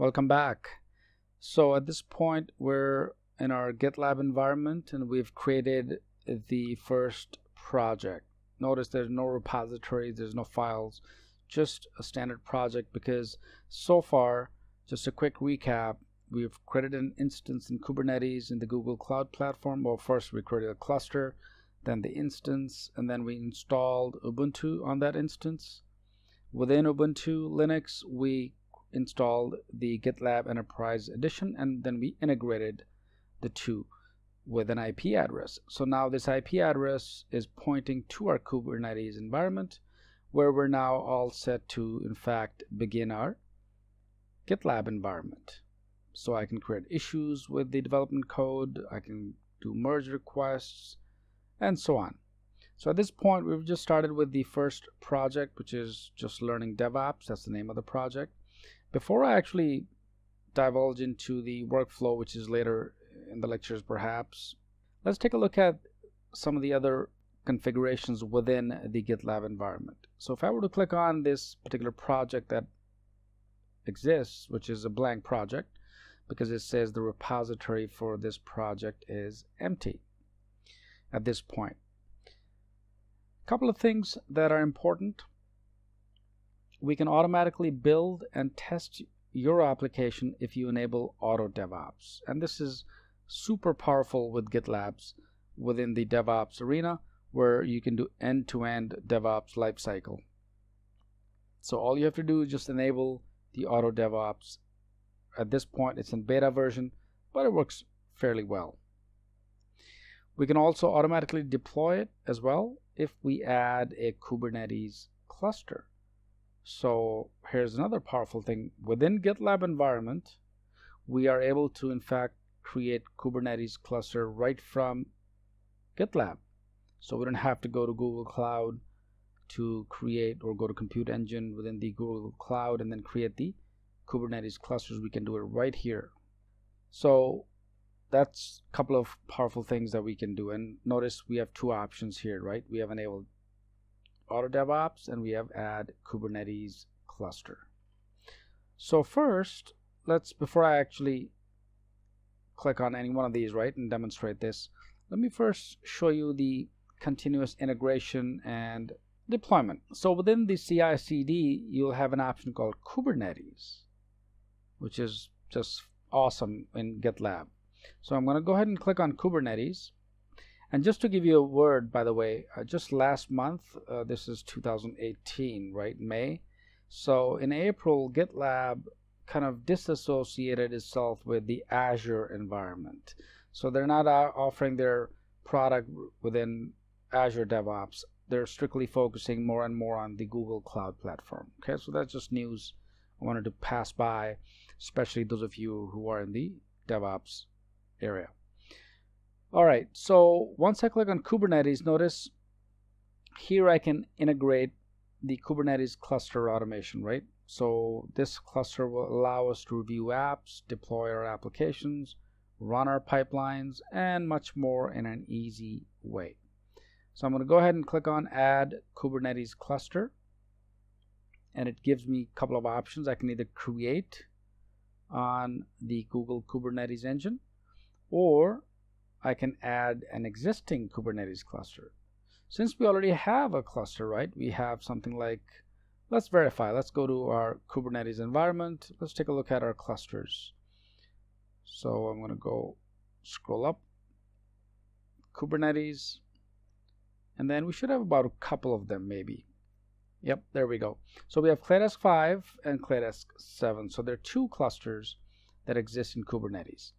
Welcome back. So at this point, we're in our GitLab environment and we've created the first project. Notice there's no repository, there's no files, just a standard project because so far, just a quick recap, we've created an instance in Kubernetes in the Google Cloud Platform. Well, first we created a cluster, then the instance, and then we installed Ubuntu on that instance. Within Ubuntu Linux, we installed the GitLab Enterprise Edition and then we integrated the two with an IP address. So now this IP address is pointing to our Kubernetes environment where we're now all set to in fact begin our GitLab environment. So I can create issues with the development code, I can do merge requests, and so on. So at this point, we've just started with the first project, which is just learning DevOps. That's the name of the project. Before I actually divulge into the workflow, which is later in the lectures perhaps, let's take a look at some of the other configurations within the GitLab environment. So if I were to click on this particular project that exists, which is a blank project, because it says the repository for this project is empty at this point. A couple of things that are important. We can automatically build and test your application if you enable auto DevOps. And this is super powerful with GitLabs within the DevOps arena where you can do end-to-end -end DevOps lifecycle. So all you have to do is just enable the auto DevOps. At this point, it's in beta version, but it works fairly well. We can also automatically deploy it as well if we add a Kubernetes cluster. So here's another powerful thing. Within GitLab environment, we are able to, in fact, create Kubernetes cluster right from GitLab. So we don't have to go to Google Cloud to create or go to Compute Engine within the Google Cloud and then create the Kubernetes clusters. We can do it right here. So that's a couple of powerful things that we can do. And notice we have two options here, right? We have enabled Auto DevOps and we have add Kubernetes cluster. So first, let's, before I actually click on any one of these, right, and demonstrate this, let me first show you the continuous integration and deployment. So within the CI CD, you'll have an option called Kubernetes, which is just awesome in GitLab. So I'm going to go ahead and click on Kubernetes. And just to give you a word, by the way, uh, just last month, uh, this is 2018, right, May. So in April, GitLab kind of disassociated itself with the Azure environment. So they're not uh, offering their product within Azure DevOps. They're strictly focusing more and more on the Google Cloud Platform. Okay, so that's just news I wanted to pass by, especially those of you who are in the DevOps area. All right, so once I click on Kubernetes, notice here I can integrate the Kubernetes cluster automation, right? So this cluster will allow us to review apps, deploy our applications, run our pipelines, and much more in an easy way. So I'm going to go ahead and click on Add Kubernetes Cluster. And it gives me a couple of options. I can either create on the Google Kubernetes engine or I can add an existing Kubernetes cluster. Since we already have a cluster, right, we have something like, let's verify. Let's go to our Kubernetes environment. Let's take a look at our clusters. So I'm going to go scroll up, Kubernetes, and then we should have about a couple of them maybe. Yep, there we go. So we have ClayDesk 5 and ClayDesk 7. So there are two clusters that exist in Kubernetes.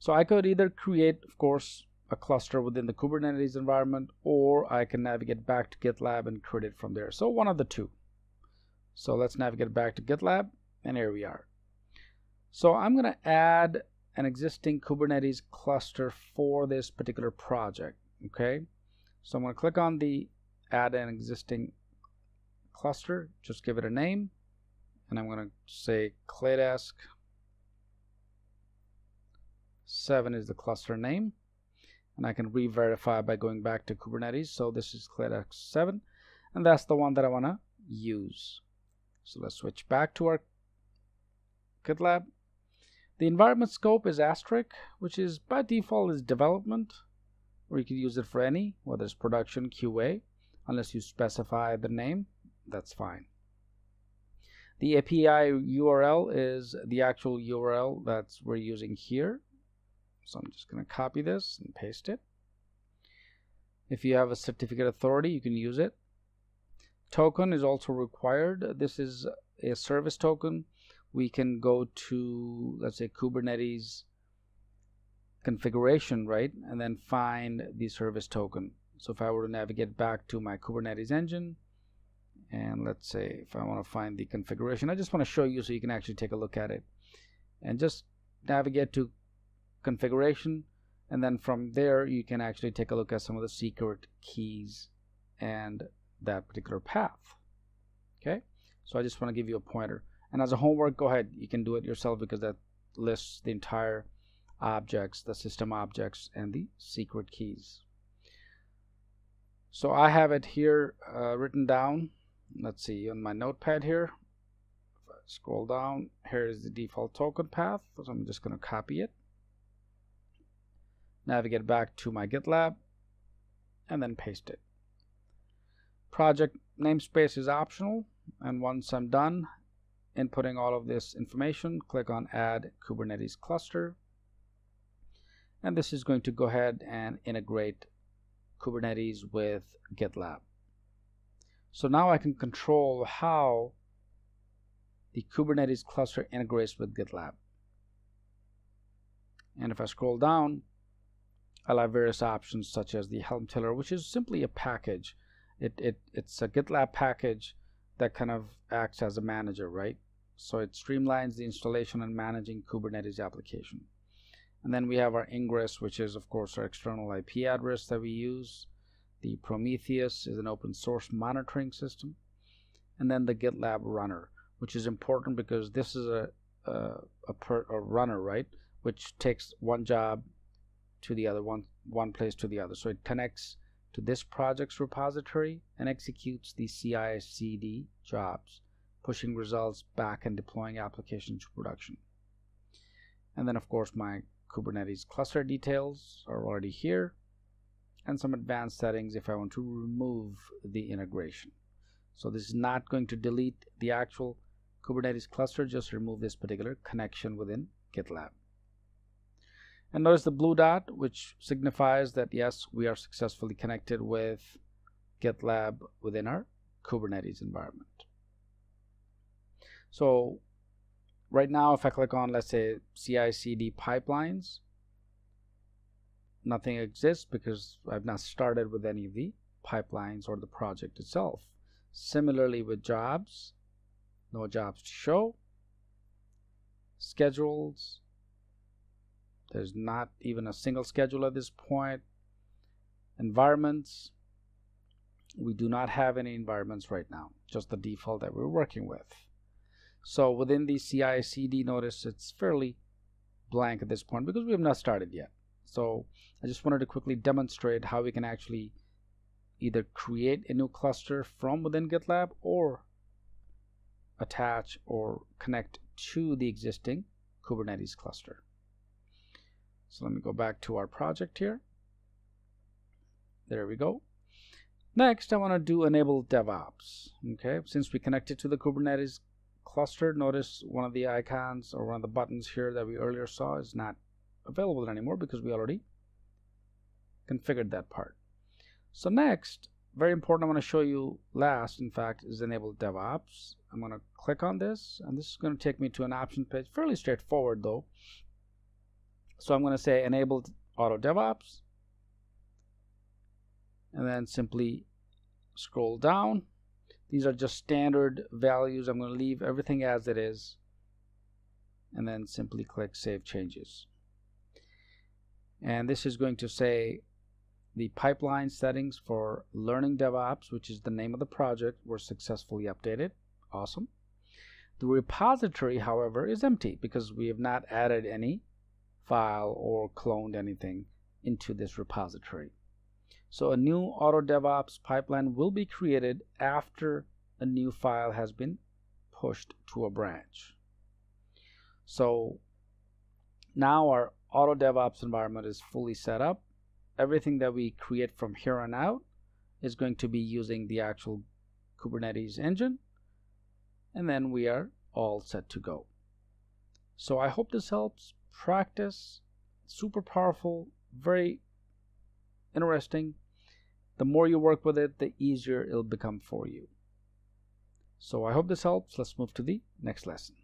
So I could either create, of course, a cluster within the Kubernetes environment, or I can navigate back to GitLab and create it from there. So one of the two. So let's navigate back to GitLab, and here we are. So I'm going to add an existing Kubernetes cluster for this particular project. Okay, so I'm going to click on the add an existing cluster, just give it a name, and I'm going to say ClayDesk 7 is the cluster name and I can re-verify by going back to Kubernetes so this is ClayDesk 7 and that's the one that I want to use so let's switch back to our GitLab. The environment scope is asterisk, which is by default is development, or you can use it for any, whether it's production, QA, unless you specify the name, that's fine. The API URL is the actual URL that we're using here. So I'm just going to copy this and paste it. If you have a certificate authority, you can use it. Token is also required. This is a service token. We can go to, let's say, Kubernetes configuration, right? And then find the service token. So if I were to navigate back to my Kubernetes engine, and let's say if I want to find the configuration I just want to show you so you can actually take a look at it and just navigate to configuration and then from there you can actually take a look at some of the secret keys and that particular path okay? So I just want to give you a pointer. And as a homework go ahead. You can do it yourself because that lists the entire objects the system objects and the secret keys. So I have it here uh, written down. Let's see on my notepad here. Scroll down here is the default token path. So I'm just going to copy it navigate back to my GitLab and then paste it. Project namespace is optional and once I'm done inputting all of this information click on add Kubernetes cluster. And this is going to go ahead and integrate Kubernetes with GitLab. So now I can control how the Kubernetes cluster integrates with GitLab. And if I scroll down, Have various options such as the Helm Tiller, which is simply a package. It, it, it's a GitLab package that kind of acts as a manager, right? So it streamlines the installation and managing Kubernetes application. And then we have our ingress, which is of course our external IP address that we use. The Prometheus is an open source monitoring system. And then the GitLab runner, which is important because this is a, a, a, per, a runner, right? Which takes one job to the other, one, one place to the other. So it connects to this project's repository and executes the CI CD jobs, pushing results back and deploying applications to production. And then, of course, my Kubernetes cluster details are already here and some advanced settings if I want to remove the integration. So this is not going to delete the actual Kubernetes cluster, just remove this particular connection within GitLab. And notice the blue dot, which signifies that yes, we are successfully connected with GitLab within our Kubernetes environment. So right now, if I click on, let's say, CI CD pipelines, nothing exists because I've not started with any of the pipelines or the project itself. Similarly with jobs, no jobs to show. Schedules, there's not even a single schedule at this point. Environments, we do not have any environments right now, just the default that we're working with. So within the CI CD notice, it's fairly blank at this point because we have not started yet. So I just wanted to quickly demonstrate how we can actually either create a new cluster from within GitLab or attach or connect to the existing Kubernetes cluster. So let me go back to our project here. There we go. Next, I want to do enable DevOps. Okay, since we connected to the Kubernetes cluster, notice one of the icons or one of the buttons here that we earlier saw is not available anymore because we already configured that part. So next, very important, I want to show you last, in fact, is enable DevOps. I'm going to click on this, and this is going to take me to an option page. Fairly straightforward, though. So I'm going to say enable auto DevOps, and then simply scroll down. These are just standard values. I'm going to leave everything as it is, and then simply click Save Changes. And this is going to say the pipeline settings for learning DevOps which is the name of the project were successfully updated. Awesome. The repository however is empty because we have not added any file or cloned anything into this repository so a new auto DevOps pipeline will be created after a new file has been pushed to a branch So now our auto DevOps environment is fully set up. Everything that we create from here on out is going to be using the actual Kubernetes engine. And then we are all set to go. So I hope this helps. Practice, super powerful, very interesting. The more you work with it, the easier it'll become for you. So I hope this helps. Let's move to the next lesson.